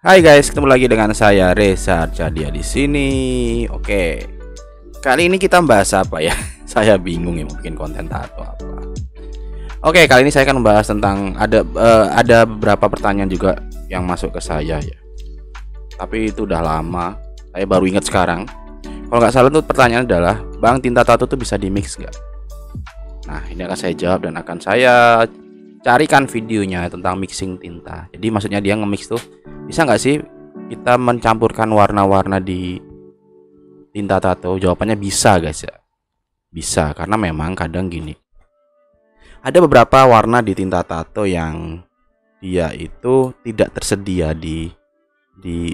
Hai guys, ketemu lagi dengan saya Reza Jadia di sini. Oke. Kali ini kita membahas apa ya? saya bingung ya bikin konten atau apa. Oke, kali ini saya akan membahas tentang ada uh, ada beberapa pertanyaan juga yang masuk ke saya ya. Tapi itu udah lama. Saya baru ingat sekarang. Kalau nggak salah tuh pertanyaan adalah, Bang tinta tato tuh bisa di mix nggak? Nah, ini akan saya jawab dan akan saya carikan videonya tentang mixing tinta. Jadi maksudnya dia nge-mix tuh bisa nggak sih kita mencampurkan warna-warna di tinta tato? Jawabannya bisa guys ya. Bisa karena memang kadang gini. Ada beberapa warna di tinta tato yang dia itu tidak tersedia di di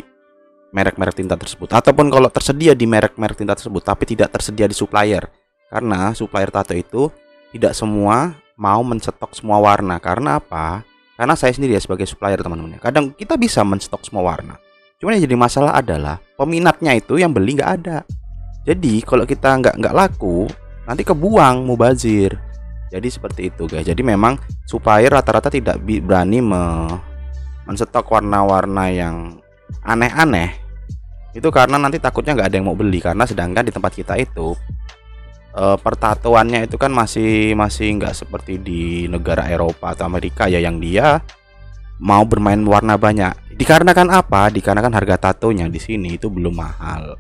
merek-merek tinta tersebut ataupun kalau tersedia di merek-merek tinta tersebut tapi tidak tersedia di supplier karena supplier tato itu tidak semua mau mencetok semua warna karena apa karena saya sendiri ya sebagai supplier teman-teman. Kadang kita bisa menstok semua warna. Cuman yang jadi masalah adalah peminatnya itu yang beli nggak ada. Jadi kalau kita nggak nggak laku, nanti kebuang mubazir. Jadi seperti itu guys. Jadi memang supplier rata-rata tidak berani me mensetok warna-warna yang aneh-aneh. Itu karena nanti takutnya nggak ada yang mau beli karena sedangkan di tempat kita itu uh, pertatuannya itu kan masih masih nggak seperti di negara Eropa atau Amerika ya yang dia mau bermain warna banyak. Dikarenakan apa? Dikarenakan harga tatonya di sini itu belum mahal.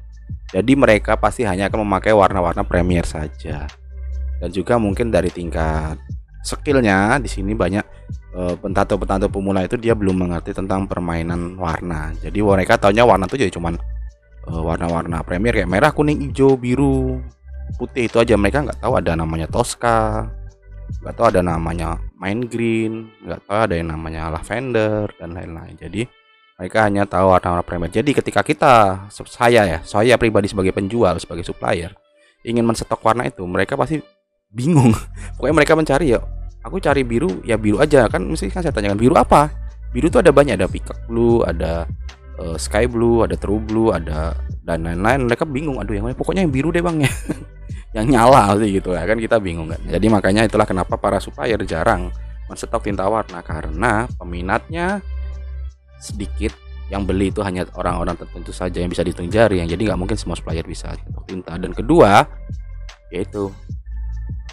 Jadi mereka pasti hanya akan memakai warna-warna premier saja. Dan juga mungkin dari tingkat skillnya di sini banyak uh, pentato-pentato pemula itu dia belum mengerti tentang permainan warna. Jadi mereka taunya warna itu jadi cuman uh, warna-warna premier kayak merah, kuning, hijau, biru, putih itu aja. Mereka nggak tahu ada namanya Tosca nggak tahu ada namanya main green nggak tahu ada yang namanya lavender dan lain-lain. Jadi mereka hanya tahu warna-warna primer. Jadi ketika kita saya ya saya pribadi sebagai penjual sebagai supplier ingin menstok warna itu mereka pasti bingung. Pokoknya mereka mencari ya aku cari biru ya biru aja. Kan mesti kan saya tanyakan biru apa? Biru itu ada banyak ada peacock blue ada uh, sky blue ada true blue ada dan lain-lain. Mereka bingung aduh yang mana? Pokoknya yang biru deh bang ya yang nyala sih gitu ya. Kan kita bingung kan. Jadi makanya itulah kenapa para supplier jarang menstok tinta warna. Karena peminatnya sedikit. Yang beli itu hanya orang-orang tertentu saja yang bisa dihitung jari. Yang jadi nggak mungkin semua supplier bisa cetok tinta. Dan kedua yaitu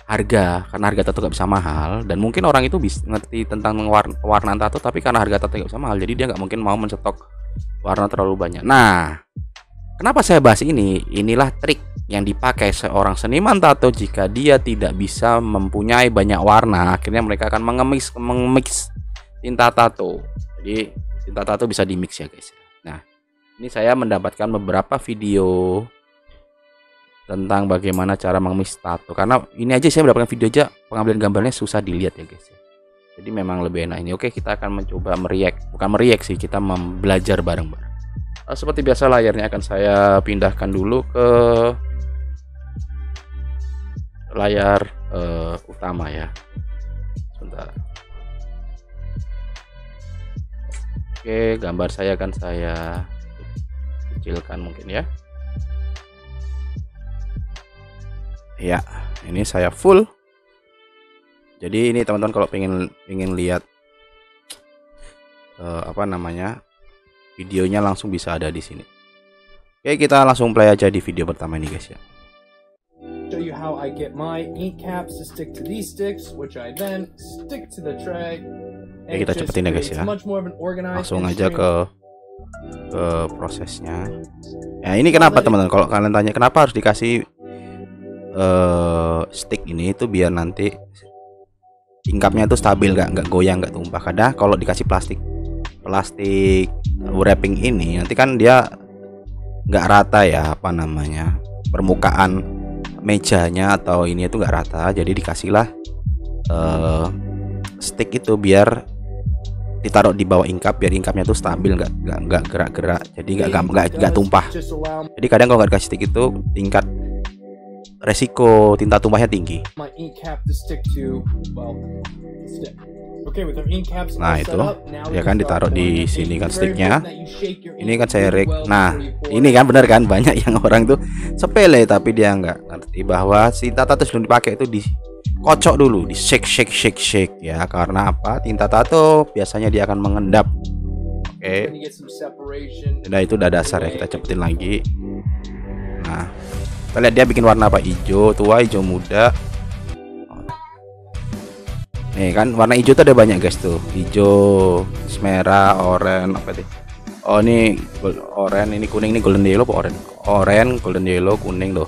harga. Karena harga tato gak bisa mahal. Dan mungkin orang itu bisa ngerti tentang warna, warna tato. Tapi karena harga tato gak bisa mahal jadi dia nggak mungkin mau mencetok warna terlalu banyak. Nah Kenapa saya bahas ini? Inilah trik yang dipakai seorang seniman tato jika dia tidak bisa mempunyai banyak warna, akhirnya mereka akan mengemix mengemix tinta tato. Jadi tinta tato bisa dimix ya guys. Nah, ini saya mendapatkan beberapa video tentang bagaimana cara mengemix tato karena ini aja saya mendapatkan video aja pengambilan gambarnya susah dilihat ya guys jadi memang lebih enak ini oke kita akan mencoba meriak bukan meriak sih kita membelajar bareng-bareng uh, seperti biasa layarnya akan saya pindahkan dulu ke layar uh, utama ya. Sebentar. Oke gambar saya akan saya kecilkan mungkin ya. Ya ini saya full. Jadi ini teman-teman kalau pengen pengen lihat uh, apa namanya videonya langsung bisa ada di sini. Oke, kita langsung play aja di video pertama ini guys ya. Show you how I get my ink caps to stick to these sticks, which I then stick to the tray. Oke, kita cepetin ya guys ya. Langsung aja ke ke prosesnya. Ya, ini kenapa teman-teman? Kalau kalian tanya kenapa harus dikasih uh, stick ini itu biar nanti tingkapnya tuh stabil nggak nggak goyang nggak tumpah. Kadang kalau dikasih plastik plastik wrapping ini nanti kan dia nggak rata ya apa namanya permukaan mejanya atau ini itu nggak rata jadi dikasihlah uh, stick itu biar ditaruh di bawah ingkap biar ingkapnya tuh stabil nggak nggak nggak gerak-gerak jadi nggak nggak nggak tumpah. Jadi kadang kalau nggak dikasih stick itu tingkat resiko tinta tumpahnya tinggi Nah itu. ya kan ditaruh di sini kan sticknya. Ini kan saya rek. Nah ini kan benar kan? Banyak yang orang tuh sepele tapi dia nggak ngerti bahwa si tato sebelum dipakai itu di kocok dulu, di shake shake shake shake ya. Karena apa? Tinta tato biasanya dia akan mengendap. oke. Udah itu udah dasar ya kita cepetin lagi. Nah kita lihat dia bikin warna apa? Hijau tua hijau muda nih kan warna hijau tuh ada banyak guys tuh. Hijau merah oranye apa sih oh ini oranye ini kuning ini golden yellow apa oranye? Oranye golden yellow kuning tuh.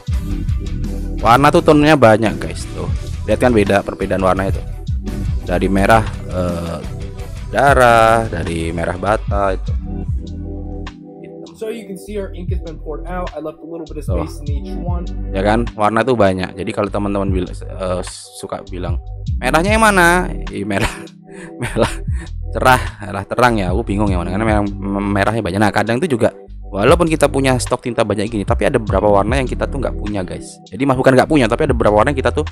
Warna tuh tonnya banyak guys tuh. Lihat kan beda perbedaan warna itu. Dari merah eh, darah dari merah bata itu So you can see our ink has been poured out. I left a little bit of space in each one. ya kan? Warna tuh banyak. Jadi kalau teman-teman bil- eh, suka bilang merahnya yang mana? Ih, merah. Merah. Cerah. Merah terang ya. Aku bingung yang mana karena merah, merahnya banyak. Nah kadang tuh juga walaupun kita punya stok tinta banyak gini tapi ada beberapa warna yang kita tuh nggak punya guys. Jadi mah bukan nggak punya tapi ada beberapa warna yang kita tuh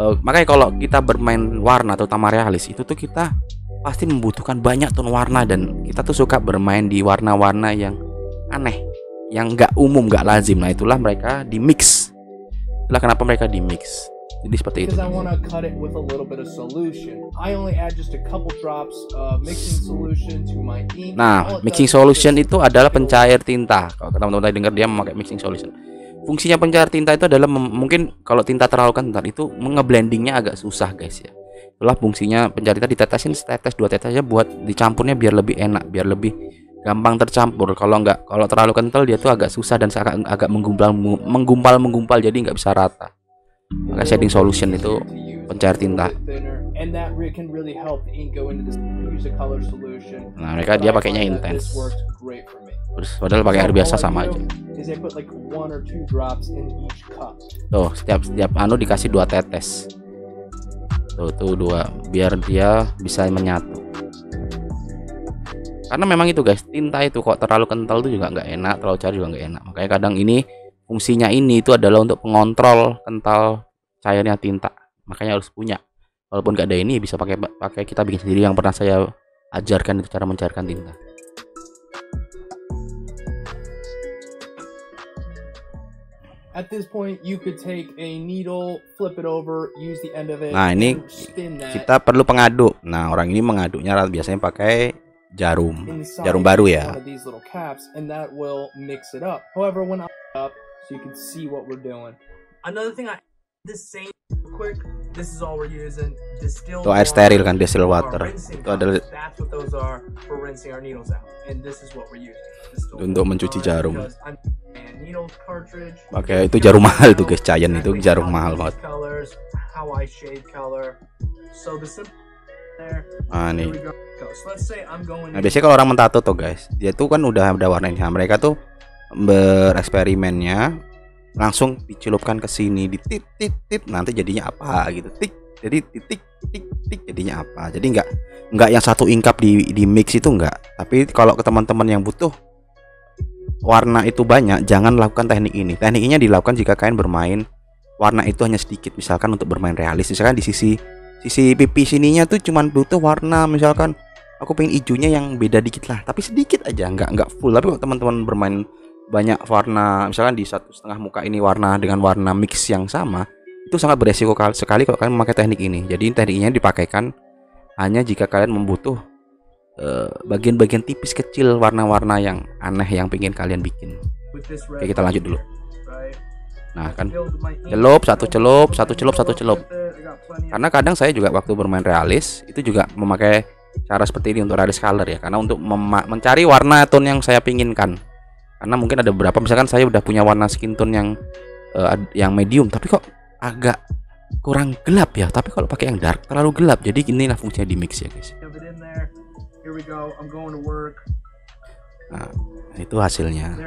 eh, makanya kalau kita bermain warna terutama realis itu tuh kita pasti membutuhkan banyak ton warna. Dan kita tuh suka bermain di warna-warna yang aneh yang nggak umum nggak lazim. Nah itulah mereka di mix itulah kenapa mereka di mix jadi seperti itu. Of mixing solution nah mixing solution just itu adalah pencair tinta. Kalau teman-teman tadi dengar dia memakai mixing solution. Fungsinya pencair tinta itu adalah mungkin kalau tinta terlalu kental itu ngeblendingnya agak susah guys ya. Itulah fungsinya pencair tinta ditetesin setetes dua tetes aja buat dicampurnya biar lebih enak biar lebih gampang tercampur. Kalau nggak kalau terlalu kental dia tuh agak susah dan agak agak menggumpal menggumpal menggumpal jadi nggak bisa rata. Maka shading solution itu pencair tinta. Nah mereka dia pakainya intens. terus padahal pakai air biasa sama aja. Tuh setiap setiap anu dikasih dua tetes. Tuh tuh dua. Biar dia bisa menyatu karena memang itu guys tinta itu kok terlalu kental tuh juga nggak enak terlalu cair juga nggak enak. Makanya kadang ini fungsinya ini itu adalah untuk pengontrol kental cairnya tinta. Makanya harus punya. Walaupun nggak ada ini bisa pakai pakai kita bikin sendiri. Yang pernah saya ajarkan itu cara mencairkan tinta. At this point, you could take a needle, flip it over, use the end of it. Nah, ini kita perlu pengaduk nah orang ini mengaduknya biasanya pakai jarum jarum baru ya one of these little caps, and that will mix it up. However, when I up, so you can see what we're doing. Another thing, I this same quick. This is all we're using. Distilled itu air steril kan distill water itu adalah cups. That's what those are for rinsing our needles out, and this is what we're using. Distilled Untuk mencuci jarum. pakai itu jarum mahal tuh guys Giant itu jarum mahal banget Nah Here nih. Nah, biasanya kalau orang mentato tuh guys, dia tuh kan udah ada warnanya. Mereka tuh bereksperimennya langsung dicelupkan ke sini, di tit tit tit nanti jadinya apa gitu. Tik. Jadi titik tik tik jadinya apa. Jadi nggak nggak yang satu ingkap di di mix itu enggak. Tapi kalau ke teman-teman yang butuh warna itu banyak, jangan lakukan teknik ini. Teknik ini dilakukan jika kalian bermain warna itu hanya sedikit, misalkan untuk bermain realis. Misalkan di sisi sisi pipi sininya tuh cuman butuh warna misalkan aku pengen hijaunya yang beda dikit lah. Tapi sedikit aja nggak nggak full. Tapi kalau teman-teman bermain banyak warna misalkan di satu setengah muka ini warna dengan warna mix yang sama itu sangat beresiko kal- sekali kalau kalian memakai teknik ini. Jadi tekniknya dipakaikan hanya jika kalian membutuh eh, bagian-bagian tipis kecil warna-warna yang aneh yang pengen kalian bikin. Oke, kita lanjut dulu. Nah kan. Celup satu celup satu celup satu celup. with it. I got plenty of- karena kadang saya juga waktu bermain realis itu juga memakai cara seperti ini untuk realis color ya. Karena untuk mencari warna tone yang saya pinginkan. Karena mungkin ada beberapa misalkan saya udah punya warna skin tone yang ad- yang medium tapi kok agak kurang gelap ya? Tapi kalau pakai yang dark terlalu gelap. Jadi inilah fungsinya di mix ya guys nah itu hasilnya.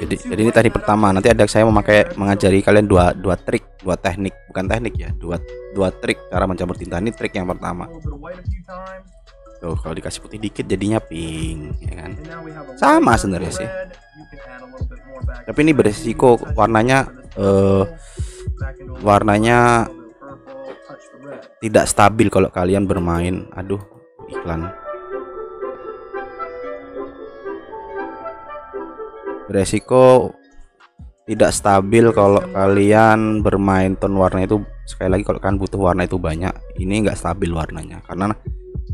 Jadi jadi ini tadi pertama. Nanti ada saya memakai mengajari kalian dua dua trik dua teknik. Bukan teknik ya dua dua trik cara mencampur tinta. Ini trik yang pertama. Tuh kalau dikasih putih dikit jadinya pink ya kan? Sama sebenarnya sih. Tapi ini beresiko. Warnanya, eh, warnanya tidak stabil kalau kalian bermain. Aduh iklan beresiko tidak stabil kalau kalian bermain tone warna itu sekali lagi kalau kalian butuh warna itu banyak ini nggak stabil warnanya. Karena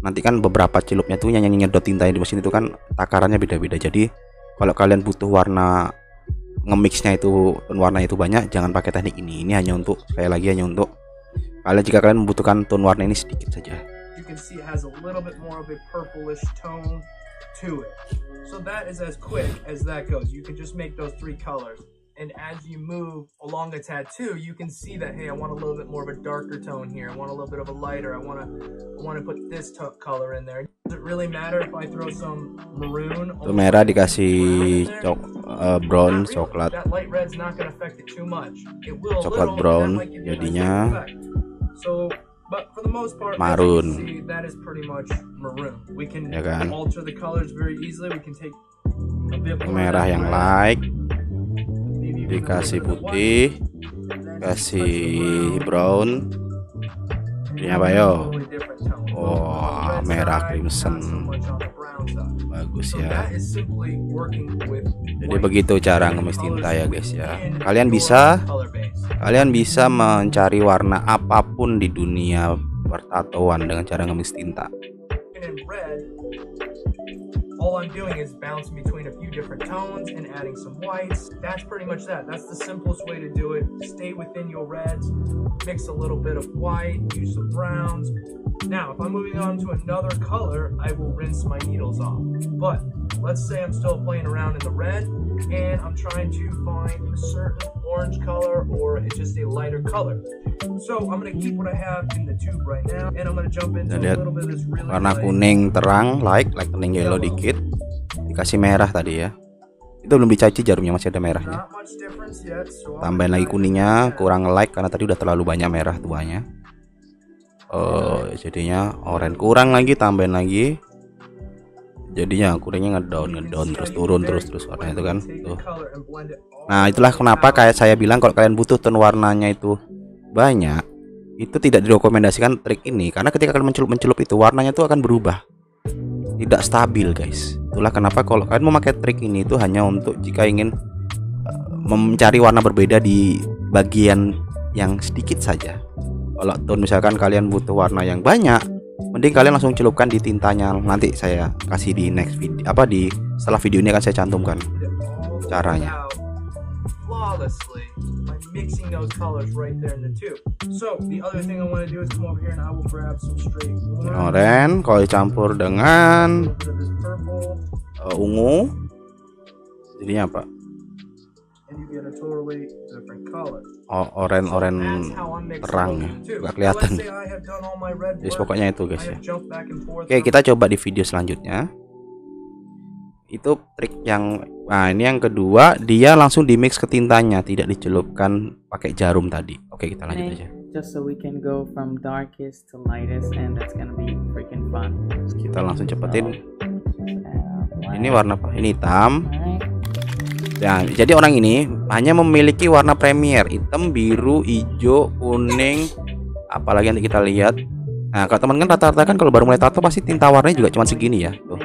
nanti kan beberapa celupnya tuh yang nyedot tinta di mesin itu kan takarannya beda-beda. Jadi kalau kalian butuh warna ngemixnya itu tone warna itu banyak jangan pakai teknik ini. Ini hanya untuk sekali lagi hanya untuk kalian jika kalian membutuhkan tone warna ini sedikit saja. You can see it has a little bit more of a purplish tone to it. So that is as quick as that goes. You can just make those three colors. And as you move along the tattoo you can see that hey i want a little bit more of a darker tone here. I want a little bit of a lighter. I want to i want to put this tuck color in there. Does it really matter if i throw some maroon itu merah dikasih cok uh, brown coklat. That light red's not going to affect it too much. It will coklat brown jadinya. so but for the most part maroon. see, that is pretty much maroon. We can ya kan? alter the colors very easily. We can take a bit merah yang light dikasih putih. kasih brown. Ini apa yo? Oh merah crimson. bagus ya. jadi begitu cara ngemis tinta ya guys ya. kalian bisa kalian bisa mencari warna apapun di dunia pertatoan dengan cara ngemis tinta all I'm doing is bouncing between a few different tones and adding some whites. That's pretty much that. That's the simplest way to do it. Stay within your reds, mix a little bit of white, use some browns. Now, if I'm moving on to another color, I will rinse my needles off. But let's say I'm still playing around in the red and I'm trying to find a certain orange color or just a lighter color. So I'm gonna keep what I have in the tube right now and I'm gonna jump into a little bit of this really warna kuning terang like like kuning yellow dikit. Dikasih merah tadi ya. Itu belum dicaci jarumnya masih ada merahnya. Tambahin lagi kuningnya kurang like karena tadi udah terlalu banyak merah tuanya. Uh, jadinya oranye kurang lagi tambahin lagi jadinya kuningnya ngedown ngedown terus turun terus terus warna itu kan tuh. Nah itulah kenapa kayak saya bilang kalau kalian butuh tone warnanya itu banyak itu tidak direkomendasikan trik ini. Karena ketika kalian mencelup-mencelup itu warnanya itu akan berubah. Tidak stabil guys. Itulah kenapa kalau kalian memakai trik ini itu hanya untuk jika ingin uh, mencari warna berbeda di bagian yang sedikit saja. Kalau tone misalkan kalian butuh warna yang banyak mending kalian langsung celupkan di tintanya nanti saya kasih di next video apa di setelah video ini akan saya cantumkan caranya mixing those colors right there in the tube. So the other thing I want to do is come over here and I will grab some straight orange. kalau dicampur dengan uh, ungu jadinya apa? Oren oren terang ya, nggak kelihatan. Jadi pokoknya itu guys ya. Oke, kita coba di video selanjutnya. Itu trik yang nah ini yang kedua, dia langsung di mix ke tintanya, tidak dicelupkan pakai jarum tadi. Oke, kita lanjut aja. Just so we can go from darkest to lightest and that's gonna be freaking fun. Kita langsung cepetin. Ini warna apa? Ini hitam. Nah, jadi orang ini hanya memiliki warna premier hitam, biru, hijau, kuning, apalagi nanti kita lihat. Nah, kalau teman kan rata-rata kan kalau baru mulai tato pasti tinta warnanya juga cuma segini ya. Tuh.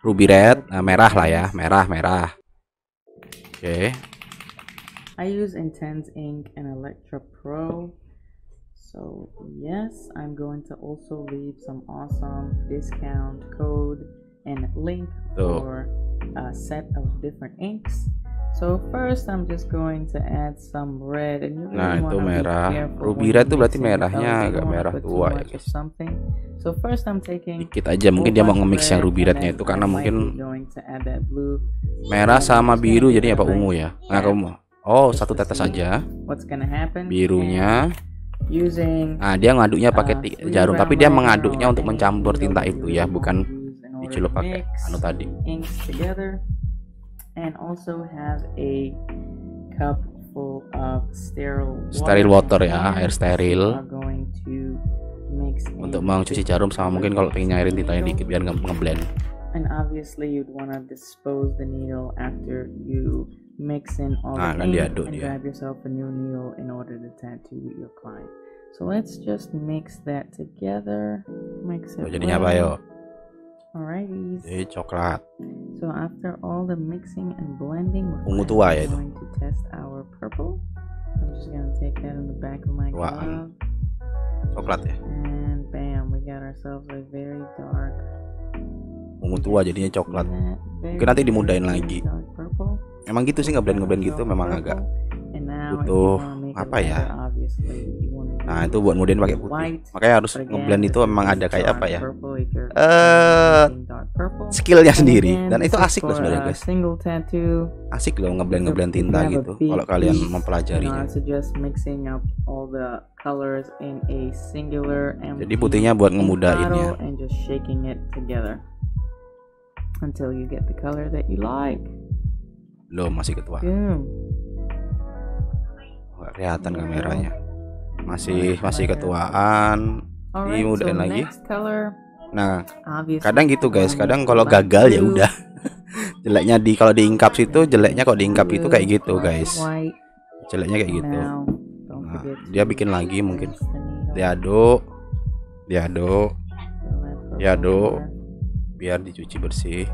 Ruby red, nah, merah lah ya, merah, merah. Oke. Okay. I use Intense Ink and Electra Pro. So yes, I'm going to also leave some awesome discount code and link so, for a set of different inks. So first I'm just going to add some red and you really Nah, itu merah. Ruby red itu berarti merahnya agak merah tua ya, guys. So first I'm taking Dikit aja mungkin dia mau nge-mix yang ruby rednya itu karena mungkin merah sama biru jadi apa ungu ya. Nah, kamu Oh, satu tetes saja. Birunya Nah, dia ngaduknya pakai uh, jarum, tapi dia mengaduknya untuk mencampur tinta itu ya, bukan dicelup pakai anu tadi. And also have a cup full of sterile water. Steril water ya, air steril. Untuk mencuci jarum sama mungkin kalau pengen nyairin tintanya dikit biar nggak ngeblend. And obviously you'd wanna dispose the needle after you mix in all nah, the kan ink and grab yourself a new needle in order to tattoo your client. So let's just mix that together. Mix it. Oh, jadinya apa yo? Alrighty. Jadi coklat. So after all the mixing and blending, we're tua ya itu. going to test our purple. I'm just gonna take that in the back of my glove. Coklat ya. And bam, we got ourselves a very dark. ungu tua jadinya coklat Mungkin nanti dimudahin lagi. purple. emang gitu sih ngeblend ngeblend gitu memang agak butuh apa ya? Nah itu buat mudahin pakai putih. Makanya harus ngeblend itu memang ada kayak apa ya? Eh, purple. skillnya sendiri. dan itu asik loh sebenarnya guys. asik loh ngeblend ngeblend tinta gitu kalau kalian mempelajarinya jadi putihnya buat ink ngemudahin ya until you get the color that you like. lo masih ketua. Kelihatan kameranya masih masih ketuaan. Alright, so mudahin lagi. color, nah obviously. kadang gitu guys. Kadang kalau gagal ya udah. Jeleknya di kalau diingkap situ jeleknya kalau diingkap itu kayak gitu guys. jeleknya kayak gitu. Nah dia bikin lagi mungkin. diaduk. Diaduk. Diaduk. Biar dicuci bersih.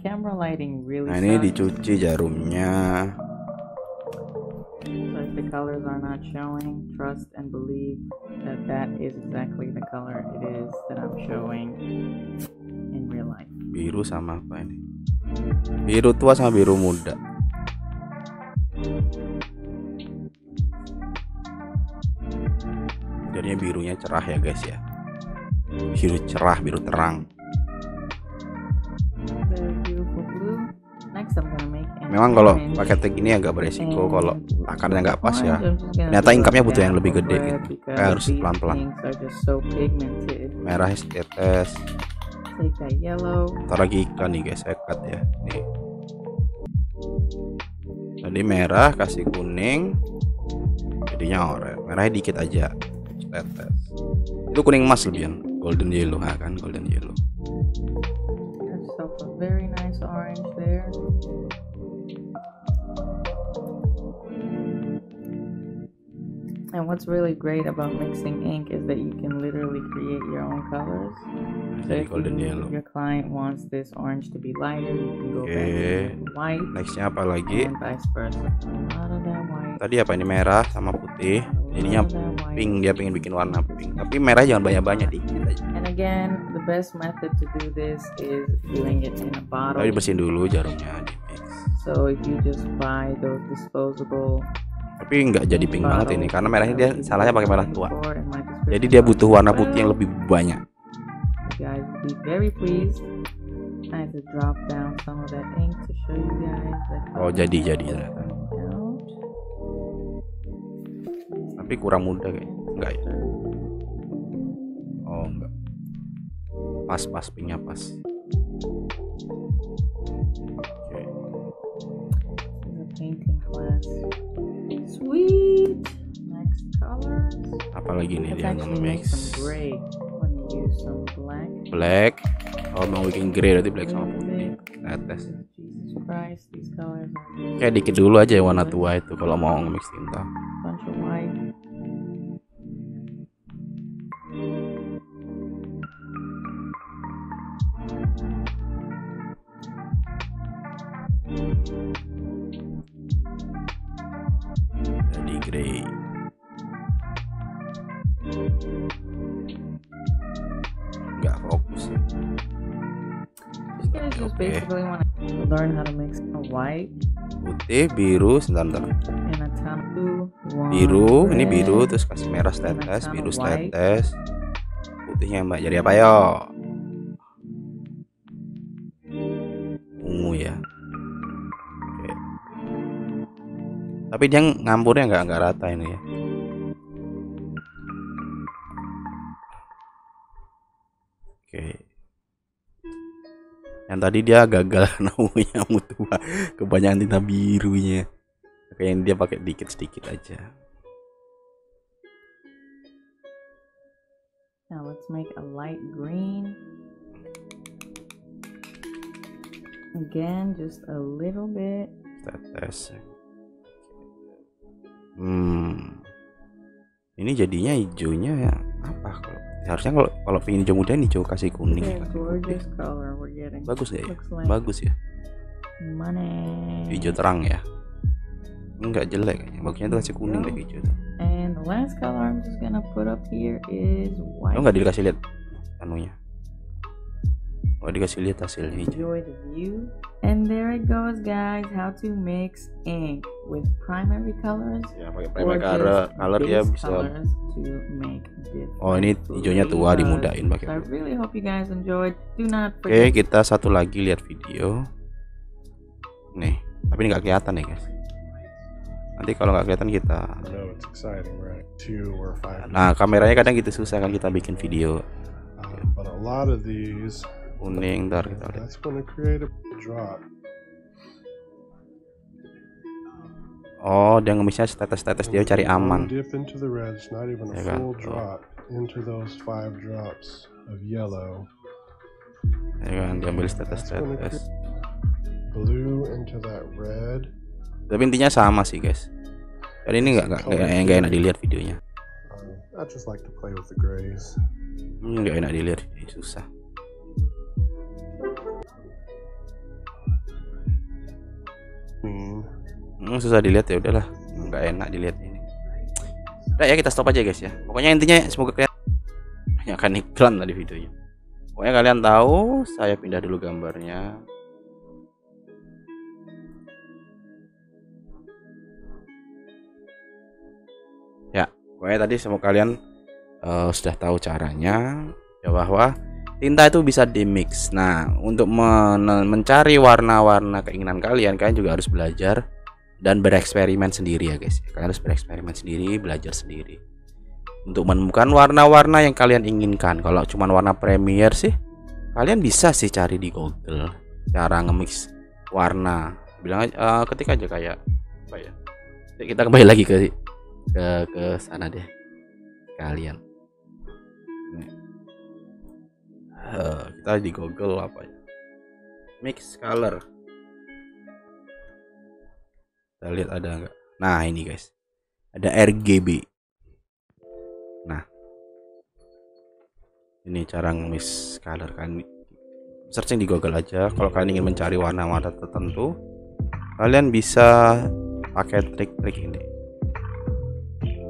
Camera lighting really nah ini dicuci jarumnya. So colors are not showing, trust and believe that that is exactly the color it is that I'm showing in real life. biru sama apa ini? Biru tua sama biru muda. Jadinya birunya cerah ya guys ya. Biru cerah biru terang. The beautiful blue. Next, I'm gonna make memang kalau pakai tag ini agak beresiko kalau akarnya nggak pas ya. Ternyata income-nya butuh yang lebih gede gitu. Kayak harus pelan-pelan. merah tetes Take that yellow. ntar lagi iklan nih guys. Cut ya. Nih. Tadi merah kasih kuning. Jadinya oranye. Merahnya dikit aja. Tetes. Itu kuning emas lebihan golden yellow kan? Golden yellow And what's really great about mixing ink is that you can literally create your own colors. So jadi if golden you- yellow your client wants this orange to be lighter, you can go back Okay. to white nextnya apa lagi and vice versa. Tadi apa ini merah sama putih a jadinya lot of that white. pink dia pengen bikin warna pink tapi merah jangan banyak-banyak dikit aja And again, the best method to do this is doing it in a bottle. tapi bersihin dulu jarumnya di mix So if you just buy those disposable tapi nggak jadi pink banget ini karena merahnya dia salahnya pakai merah tua. jadi dia butuh warna well, putih yang lebih banyak. You guys would be very pleased. I had to drop down some of that ink to show you guys that. oh jadi jadi ternyata. tapi kurang muda kayak enggak ya? Oh enggak. Pas pas pinknya pas. Painting class. Sweet. Next colors. apalagi nih Let's dia actually make mix some gray. Use some black. black oh mau bikin grey berarti black sama putih tetes Jesus Christ, these colors are just kayak dikit dulu aja yang warna tua itu kalau mau nge-mix tinta white. Putih biru sebentar bentar. And one biru ini red, biru terus kasih merah tetes biru tetes putihnya mbak jadi apa yo? Ungu ya. Oke. tapi dia ngampurnya nggak nggak rata ini ya. Oke yang tadi dia gagal karena ungunya ungu tua kebanyakan tinta birunya. Kayak dia pakai dikit sedikit aja. Now let's make a light green. Again, just a little bit. tetes hmm. Ini jadinya hijaunya ya apa kalau harusnya kalau kalau pengen hijau muda hijau kasih kuning putih. gorgeous color we're getting. bagus ya like bagus ya money. hijau terang ya enggak jelek kayaknya bagusnya tuh kasih kuning deh hijau tuh And the last color I'm just gonna put up here is white. Oh nggak dikasih lihat anunya. Oh dikasih lihat hasilnya. Enjoy the view. And there it goes, guys. How to mix ink with primary colors Ya pakai primary color, color dia base bisa. to make Oh ini hijaunya tua flavors. dimudain So I pakai. really hope you guys enjoyed. Do not Oke forget kita satu lagi lihat video. Nih tapi ini nggak kelihatan ya guys. Nanti kalau nggak kelihatan kita. Nah kameranya kadang gitu susah kan kita bikin video Uh, but a lot of these, kuning ntar kita lihat. Oh dia ngemisnya tetes-tetes dia cari aman. Ya kan? Tuh. drop into those five drops of yellow. Ya kan diambil tetes-tetes. create blue into that red. Tapi intinya sama sih guys. Kali ini nggak nggak nggak enak dilihat videonya. I just like to play with the grays. Hmm, nggak enak dilihat, susah. Hmm. Susah dilihat ya udahlah, nggak enak dilihat ini. Udah ya kita stop aja guys ya. Pokoknya intinya semoga kalian banyak kan iklan tadi videonya. Pokoknya kalian tahu, saya pindah dulu gambarnya. Ya, pokoknya tadi semua kalian eh, sudah tahu caranya ya bahwa tinta itu bisa dimix. Nah, untuk men- mencari warna-warna keinginan kalian, kalian juga harus belajar dan bereksperimen sendiri ya guys. Kalian harus bereksperimen sendiri, belajar sendiri untuk menemukan warna-warna yang kalian inginkan. Kalau cuma warna Premiere sih, kalian bisa sih cari di Google cara nge-mix warna. Bilang aja, eh, ketik aja kayak apa ya? Kita kembali lagi ke ke ke sana deh kalian. Eh, kita di Google apa ya? Mix color. Kita lihat ada nggak? Nah ini guys, ada RGB. Nah, ini cara nge-mix color kan. Searching di Google aja. Kalau kalian ingin mencari warna-warna tertentu, kalian bisa pakai trik-trik ini.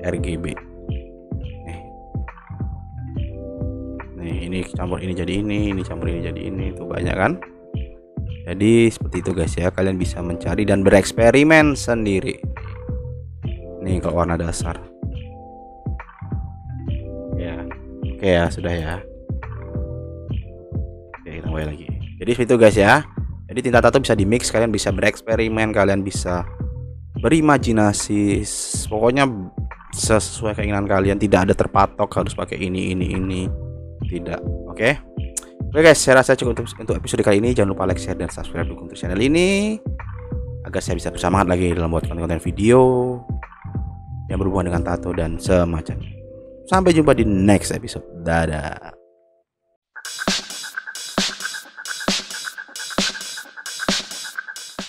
RGB. Nih, ini campur ini jadi ini, ini campur ini jadi ini, itu banyak kan? Jadi seperti itu guys ya, kalian bisa mencari dan bereksperimen sendiri. Nih kalau warna dasar. Ya. Oke ya, sudah ya. Oke, kita mulai lagi. Jadi seperti itu guys ya. Jadi tinta tato bisa di mix, kalian bisa bereksperimen, kalian bisa berimajinasi. Pokoknya sesuai keinginan kalian, tidak ada terpatok harus pakai ini ini ini. Tidak. Oke. Oke guys, saya rasa cukup untuk, untuk episode kali ini. Jangan lupa like, share, dan subscribe dukung terus channel ini agar saya bisa bersemangat lagi dalam buat konten-konten video yang berhubungan dengan tato dan semacamnya. Sampai jumpa di next episode. Dadah.